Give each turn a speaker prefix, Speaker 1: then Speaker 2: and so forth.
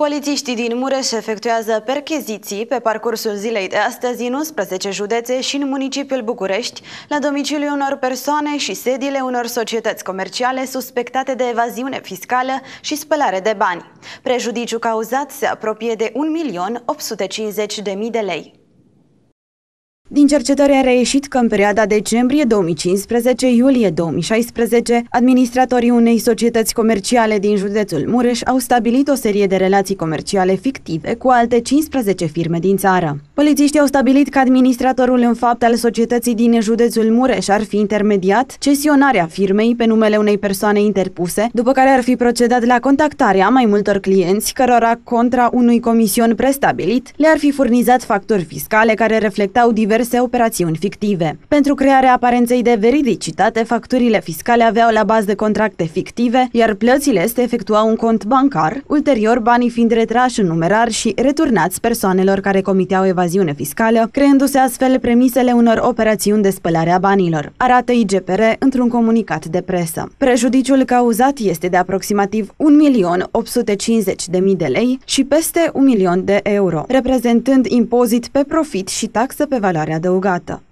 Speaker 1: Polițiștii din Mureș efectuează percheziții pe parcursul zilei de astăzi în 11 județe și în municipiul București, la domiciliul unor persoane și sediile unor societăți comerciale suspectate de evaziune fiscală și spălare de bani. Prejudiciul cauzat se apropie de 1.850.000 de lei. Din cercetări a reieșit că în perioada decembrie 2015-iulie 2016, administratorii unei societăți comerciale din județul Mureș au stabilit o serie de relații comerciale fictive cu alte 15 firme din țară. Polițiștii au stabilit că administratorul în fapt al societății din județul Mureș ar fi intermediat cesionarea firmei pe numele unei persoane interpuse, după care ar fi procedat la contactarea mai multor clienți cărora contra unui comision prestabilit le-ar fi furnizat facturi fiscale care reflectau diverse diverse operațiuni fictive. Pentru crearea aparenței de veridicitate, facturile fiscale aveau la bază de contracte fictive, iar plățile se efectuau un cont bancar, ulterior banii fiind retrași în numerar și returnați persoanelor care comiteau evaziune fiscală, creându-se astfel premisele unor operațiuni de spălare a banilor, arată IGPR într-un comunicat de presă. Prejudiciul cauzat este de aproximativ 1.850.000 de lei și peste 1 milion de euro, reprezentând impozit pe profit și taxă pe valoare adăugată.